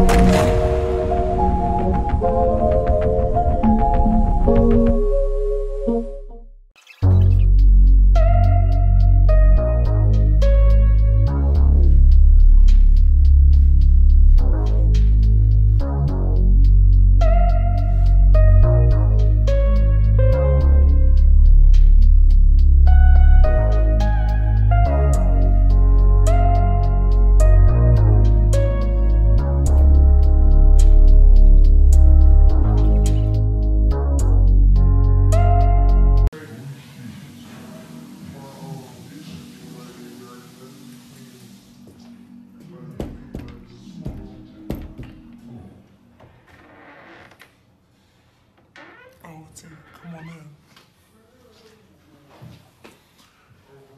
Oh, T, come on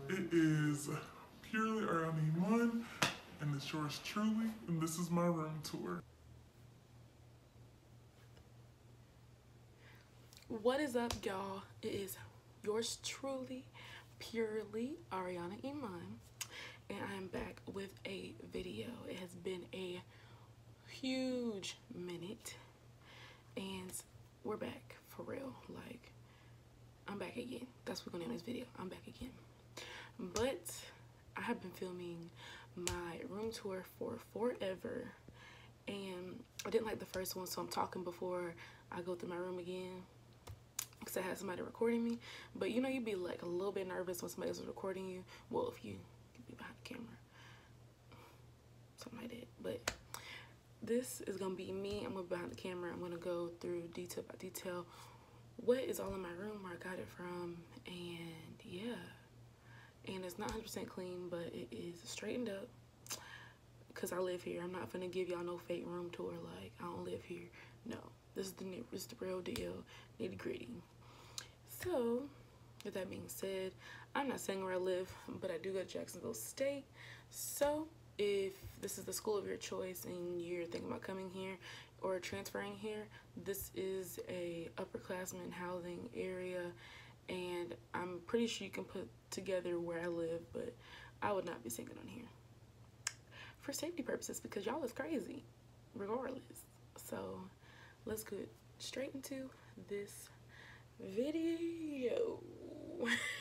in. It is purely Ariana Iman, and it's yours truly, and this is my room tour. What is up, y'all? It is yours truly, purely Ariana Iman, and I am back with a video. It has been a huge minute, and we're back for real. Like, I'm back again. That's what we're gonna name this video. I'm back again. But I have been filming my room tour for forever, and I didn't like the first one, so I'm talking before I go through my room again because I had somebody recording me. But you know, you'd be like a little bit nervous when somebody was recording you. Well, if you could be behind the camera, something like that. But this is gonna be me. I'm gonna be behind the camera. I'm gonna go through detail by detail what is all in my room, where I got it from, and yeah. And it's not 100% clean, but it is straightened up because I live here. I'm not gonna give y'all no fake room tour like I don't live here. No, this is the new, this is the real deal, nitty gritty. So, with that being said, I'm not saying where I live, but I do go to Jacksonville State. So, if this is the school of your choice and you're thinking about coming here or transferring here, this is a upperclassmen housing area, and I'm pretty sure you can put together where I live, but I would not be singing on here for safety purposes because y'all is crazy, regardless. So, let's get straight into this video.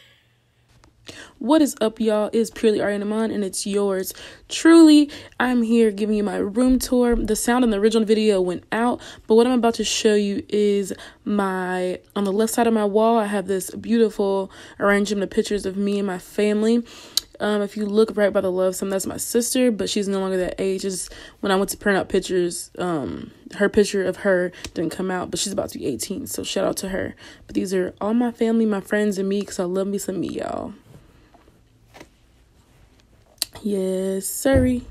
What is up, y'all? It's purely Ariana Iman, and it's yours truly. I'm here giving you my room tour. The sound in the original video went out, but what I'm about to show you is my on the left side of my wall. I have this beautiful arrangement of pictures of me and my family. Um, if you look right by the love some, that's my sister, but she's no longer that age. Is when I went to print out pictures, um, her picture of her didn't come out, but she's about to be 18, so shout out to her. But these are all my family, my friends, and me, because I love me some me, y'all. Yes, sorry.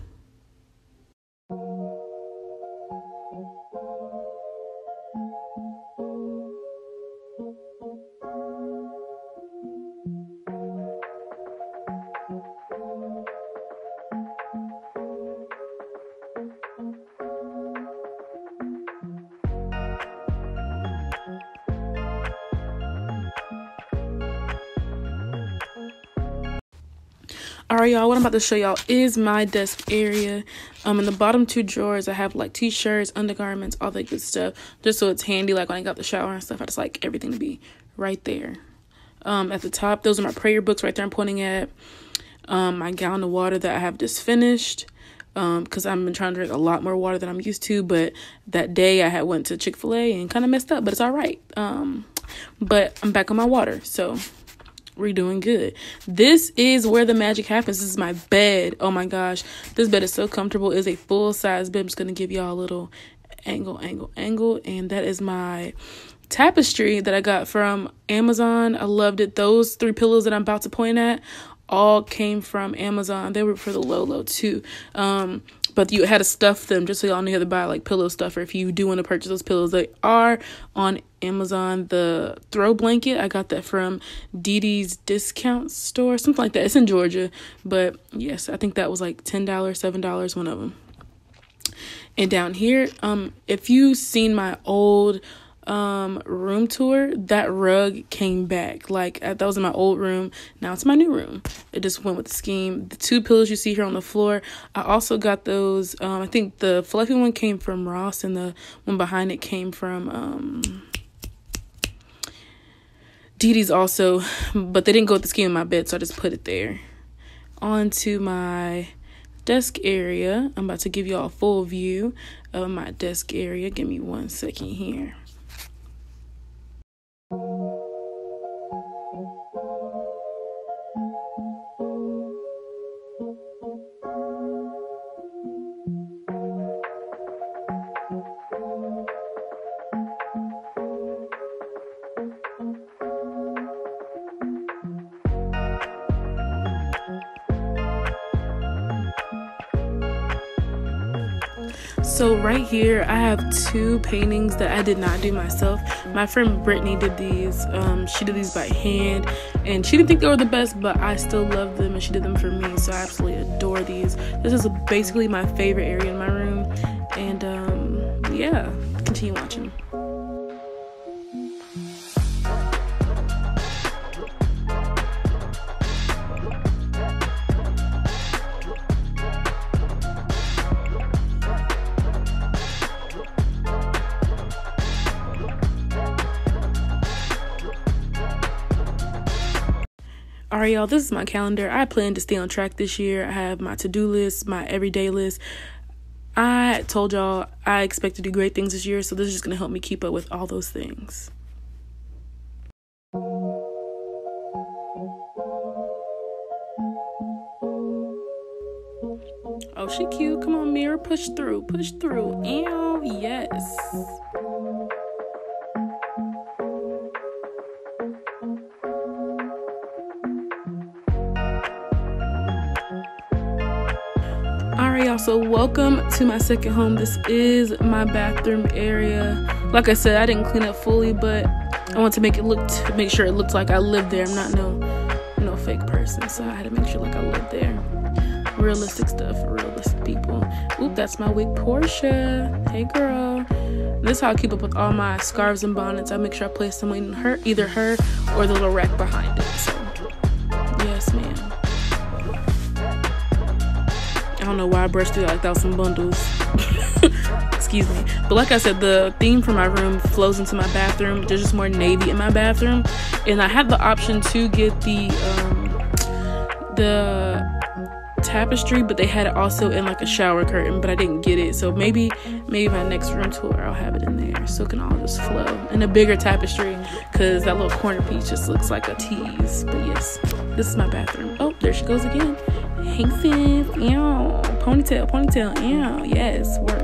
All right, y'all. What I'm about to show y'all is my desk area. Um, in the bottom two drawers, I have like t-shirts, undergarments, all that good stuff, just so it's handy. Like when I got the shower and stuff, I just like everything to be right there. Um, at the top, those are my prayer books right there. I'm pointing at um my gallon of water that I have just finished. Um, because I've been trying to drink a lot more water than I'm used to, but that day I had went to Chick Fil A and kind of messed up, but it's all right. Um, but I'm back on my water, so we're doing good. This is where the magic happens. This is my bed. Oh my gosh. This bed is so comfortable. It's a full size bed. I'm just going to give y'all a little angle, angle, angle. And that is my tapestry that I got from Amazon. I loved it. Those three pillows that I'm about to point at all came from Amazon. They were for the low too. Um, but you had to stuff them just so y'all know how to buy like pillow stuffer if you do want to purchase those pillows. They are on Amazon. The throw blanket I got that from Dee discount store, something like that. It's in Georgia, but yes, I think that was like ten dollars, seven dollars, one of them. And down here, um, if you've seen my old um room tour, that rug came back. Like uh, that was in my old room. Now it's my new room. It just went with the scheme. The two pillows you see here on the floor. I also got those. Um, I think the fluffy one came from Ross, and the one behind it came from um. Also, but they didn't go with the scheme in my bed, so I just put it there. Onto my desk area. I'm about to give y'all a full view of my desk area. Give me one second here you So right here, I have two paintings that I did not do myself. My friend Brittany did these. Um, she did these by hand, and she didn't think they were the best, but I still love them, and she did them for me. So I absolutely adore these. This is basically my favorite area in my room, and um, yeah, continue watching. All right, y'all, this is my calendar. I plan to stay on track this year. I have my to do list, my everyday list. I told y'all I expect to do great things this year, so this is just going to help me keep up with all those things. Oh, she cute. Come on, mirror. Push through. Push through. Ew, yes. So welcome to my second home. This is my bathroom area. Like I said, I didn't clean up fully, but I want to make it look to make sure it looks like I lived there. I'm not no no fake person, so I had to make sure like I lived there. Realistic stuff for realistic people. Oop, that's my wig Portia. Hey girl. This is how I keep up with all my scarves and bonnets. I make sure I place them in her either her or the little rack behind it. So don't know why I brushed through like thousand bundles. Excuse me. But like I said, the theme for my room flows into my bathroom. There's just more navy in my bathroom, and I had the option to get the um, the tapestry, but they had it also in like a shower curtain, but I didn't get it. So maybe maybe my next room tour I'll have it in there, so it can all just flow. And a bigger tapestry, cause that little corner piece just looks like a tease. But yes, this is my bathroom. Oh, there she goes again. Hey sis, ew, ponytail, ponytail, ew, yes, work.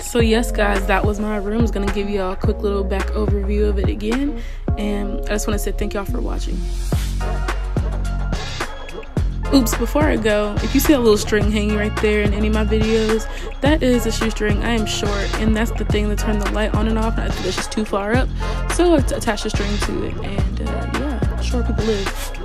So yes, guys, that was my room. I gonna give y'all a quick little back overview of it again, and I just want to say thank y'all for watching. Oops, before I go, if you see a little string hanging right there in any of my videos, that is a shoestring. I am short, and that's the thing that turn the light on and off, and I think it's just too far up. So I attach a string to it, and uh, yeah, short people live.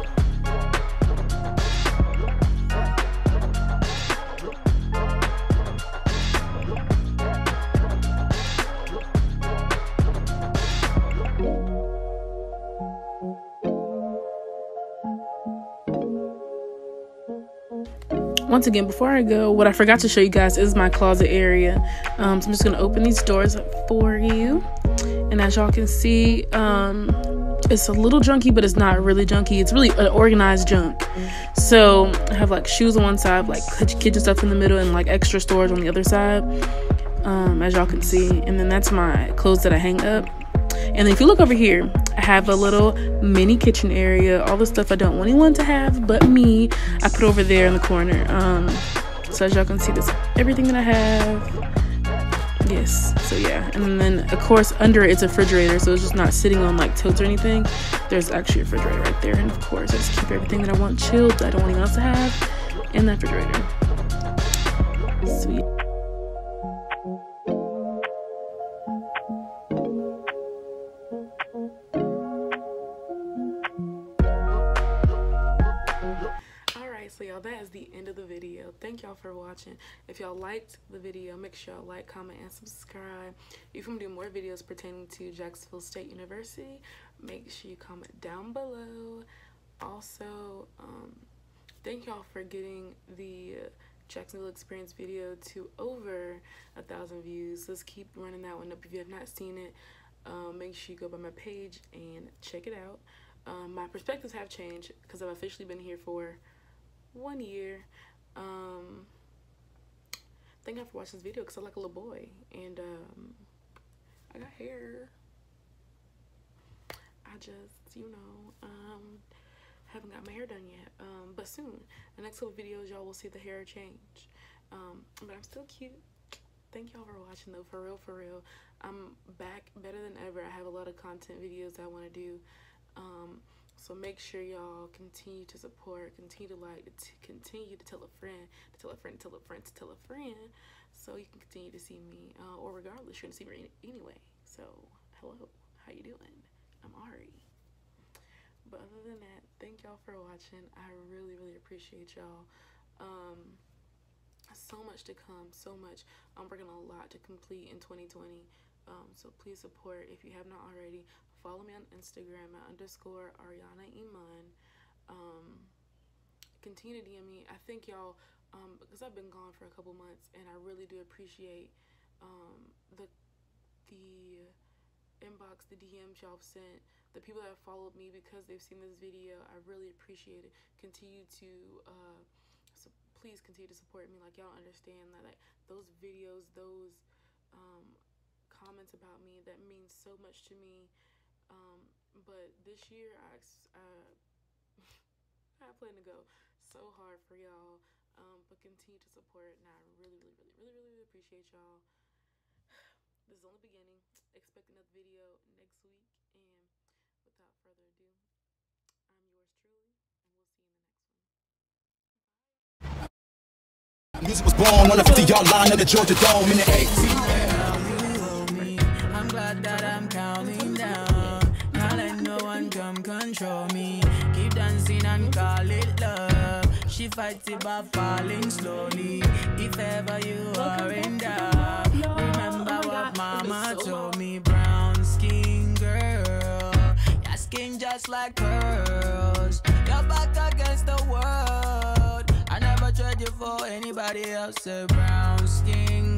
Once again before i go what i forgot to show you guys is my closet area. Um, so i'm just gonna open these doors for you. And as y'all can see um, it's a little junky but it's not really junky. It's really an organized junk. So i have like shoes on one side like kitchen stuff in the middle and like extra storage on the other side um, as y'all can see. And then that's my clothes that i hang up. And if you look over here, have a little mini kitchen area. All the stuff I don't want anyone to have but me, I put over there in the corner. Um, so as y'all can see, this everything that I have. Yes, so yeah. And then, of course, under it's a refrigerator, so it's just not sitting on like tilts or anything. There's actually a refrigerator right there. And of course, I just keep everything that I want chilled, that I don't want anyone else to have, in that refrigerator. Sweet. Liked the video, make sure y'all like, comment, and subscribe. If you want to do more videos pertaining to Jacksonville State University, make sure you comment down below. Also, um, thank y'all for getting the Jacksonville Experience video to over a thousand views. Let's keep running that one up. If you have not seen it, um, make sure you go by my page and check it out. Um, my perspectives have changed because I've officially been here for one year. Um, thank God for watching this video because I like a little boy and um, I got hair. I just, you know, um, haven't got my hair done yet. Um, but soon, the next couple videos, y'all will see the hair change. Um, but I'm still cute. Thank y'all for watching though, for real, for real. I'm back better than ever. I have a lot of content videos I want to do. Um, so make sure y'all continue to support, continue to like, to continue to tell a friend, to tell a friend, to tell a friend, to tell a friend, so you can continue to see me. Uh, or regardless, you're gonna see me anyway. So hello, how you doing? I'm Ari. But other than that, thank y'all for watching. I really, really appreciate y'all. Um, so much to come, so much. I'm working a lot to complete in 2020. Um, so please support if you have not already. Follow me on Instagram at underscore Ariana Iman. Um, continue to DM me. I think y'all, um, because I've been gone for a couple months, and I really do appreciate um, the the inbox, the DMs y'all sent, the people that have followed me because they've seen this video. I really appreciate it. Continue to uh, so please continue to support me. Like y'all understand that like those videos, those um, comments about me that means so much to me um, but this year, I, uh, I plan to go so hard for y'all. Um, but continue to support, and I really, really, really, really, really, really appreciate y'all. This is only beginning. Expect another video next week, and without further ado, I'm yours truly, and we'll see you in the next one. Music was born on the 50 yard line of the Georgia Dome in the 80s. I'm glad that I'm counting down one come control me. Keep dancing and call it love. She fights it by falling slowly. If ever you are in doubt, remember what mama told me. Brown skin girl, your skin just like pearls. You're back against the world. I never trade you for anybody else. A brown skin